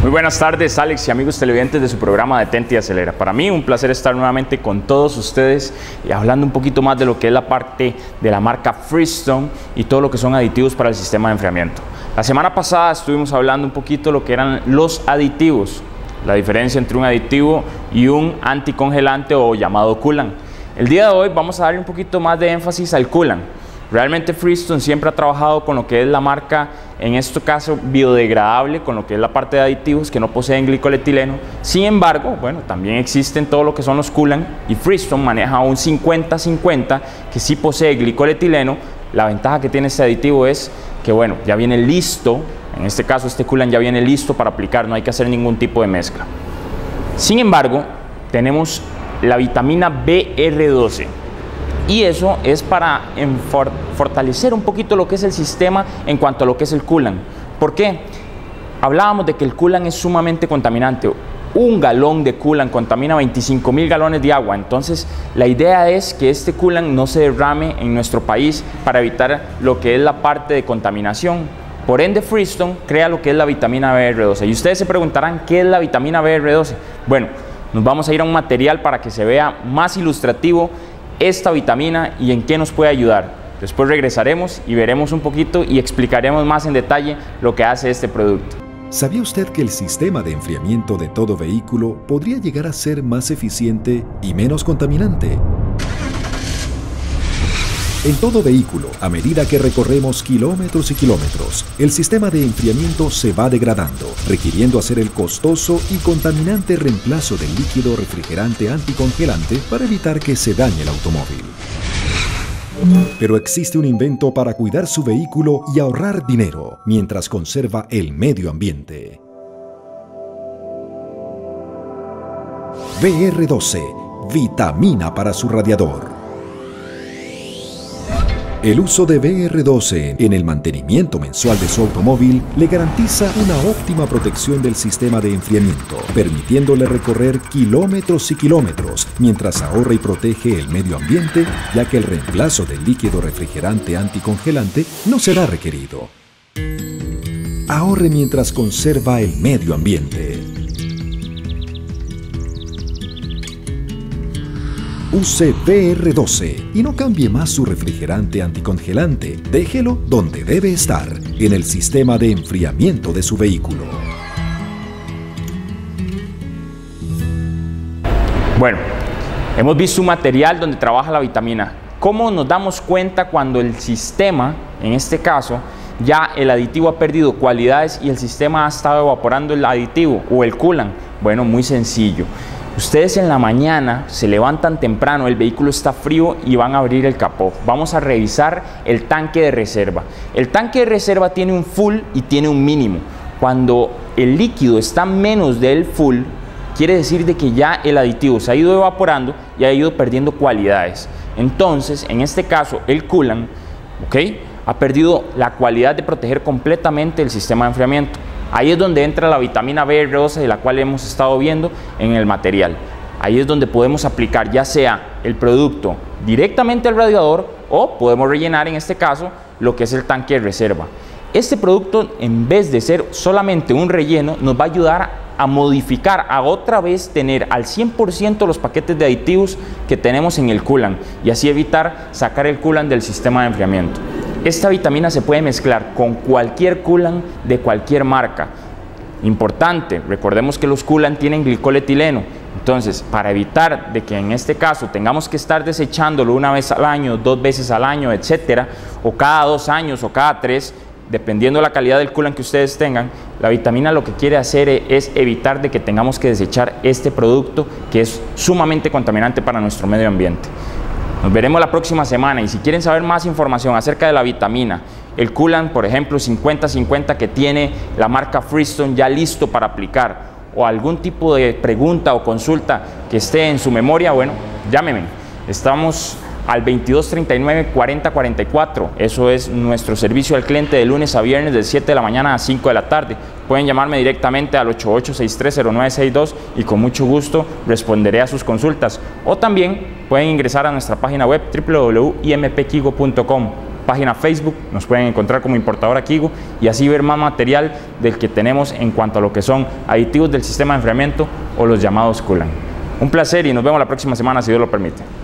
Muy buenas tardes, Alex y amigos televidentes de su programa Detente y Acelera. Para mí un placer estar nuevamente con todos ustedes y hablando un poquito más de lo que es la parte de la marca Freestone y todo lo que son aditivos para el sistema de enfriamiento. La semana pasada estuvimos hablando un poquito de lo que eran los aditivos, la diferencia entre un aditivo y un anticongelante o llamado coolant. El día de hoy vamos a darle un poquito más de énfasis al coolant. Realmente Freestone siempre ha trabajado con lo que es la marca, en este caso biodegradable, con lo que es la parte de aditivos que no poseen glicoletileno. Sin embargo, bueno, también existen todo lo que son los coolant y Freestone maneja un 50-50 que sí posee glicoletileno. La ventaja que tiene este aditivo es que, bueno, ya viene listo, en este caso este coolant ya viene listo para aplicar, no hay que hacer ningún tipo de mezcla. Sin embargo, tenemos la vitamina BR12 y eso es para fortalecer un poquito lo que es el sistema en cuanto a lo que es el coolant. ¿Por qué? Hablábamos de que el coolant es sumamente contaminante. Un galón de coolant contamina 25 mil galones de agua. Entonces, la idea es que este coolant no se derrame en nuestro país para evitar lo que es la parte de contaminación. Por ende, Freestone crea lo que es la vitamina BR12. Y ustedes se preguntarán, ¿qué es la vitamina BR12? Bueno, nos vamos a ir a un material para que se vea más ilustrativo esta vitamina y en qué nos puede ayudar. Después regresaremos y veremos un poquito y explicaremos más en detalle lo que hace este producto. ¿Sabía usted que el sistema de enfriamiento de todo vehículo podría llegar a ser más eficiente y menos contaminante? En todo vehículo, a medida que recorremos kilómetros y kilómetros, el sistema de enfriamiento se va degradando, requiriendo hacer el costoso y contaminante reemplazo del líquido refrigerante anticongelante para evitar que se dañe el automóvil. Pero existe un invento para cuidar su vehículo y ahorrar dinero mientras conserva el medio ambiente. BR12, vitamina para su radiador. El uso de BR12 en el mantenimiento mensual de su automóvil le garantiza una óptima protección del sistema de enfriamiento, permitiéndole recorrer kilómetros y kilómetros mientras ahorra y protege el medio ambiente, ya que el reemplazo del líquido refrigerante anticongelante no será requerido. Ahorre mientras conserva el medio ambiente. Use BR12 y no cambie más su refrigerante anticongelante. Déjelo donde debe estar, en el sistema de enfriamiento de su vehículo. Bueno, hemos visto un material donde trabaja la vitamina. ¿Cómo nos damos cuenta cuando el sistema, en este caso, ya el aditivo ha perdido cualidades y el sistema ha estado evaporando el aditivo o el coolant? Bueno, muy sencillo. Ustedes en la mañana se levantan temprano, el vehículo está frío y van a abrir el capó. Vamos a revisar el tanque de reserva. El tanque de reserva tiene un full y tiene un mínimo. Cuando el líquido está menos del full, quiere decir de que ya el aditivo se ha ido evaporando y ha ido perdiendo cualidades. Entonces, en este caso, el coolant, ¿ok? Ha perdido la cualidad de proteger completamente el sistema de enfriamiento. Ahí es donde entra la vitamina B12 de la cual hemos estado viendo en el material. Ahí es donde podemos aplicar ya sea el producto directamente al radiador o podemos rellenar en este caso lo que es el tanque de reserva. Este producto en vez de ser solamente un relleno nos va a ayudar a modificar, a otra vez tener al 100% los paquetes de aditivos que tenemos en el coolant y así evitar sacar el coolant del sistema de enfriamiento. Esta vitamina se puede mezclar con cualquier coolant de cualquier marca. Importante, recordemos que los coolant tienen glicoletileno. Entonces, para evitar de que en este caso tengamos que estar desechándolo una vez al año, dos veces al año, etcétera, o cada dos años o cada tres, dependiendo de la calidad del coolant que ustedes tengan, la vitamina lo que quiere hacer es evitar de que tengamos que desechar este producto que es sumamente contaminante para nuestro medio ambiente. Nos veremos la próxima semana y si quieren saber más información acerca de la vitamina, el Coolant, por ejemplo, 50-50 que tiene la marca Freestone ya listo para aplicar o algún tipo de pregunta o consulta que esté en su memoria, bueno, llámeme. Estamos al 2239 4044. Eso es nuestro servicio al cliente de lunes a viernes de 7 de la mañana a 5 de la tarde. Pueden llamarme directamente al 88630962 y con mucho gusto responderé a sus consultas. O también pueden ingresar a nuestra página web www.impkigo.com. página Facebook, nos pueden encontrar como importadora Kigo y así ver más material del que tenemos en cuanto a lo que son aditivos del sistema de enfriamiento o los llamados coolant. Un placer y nos vemos la próxima semana si Dios lo permite.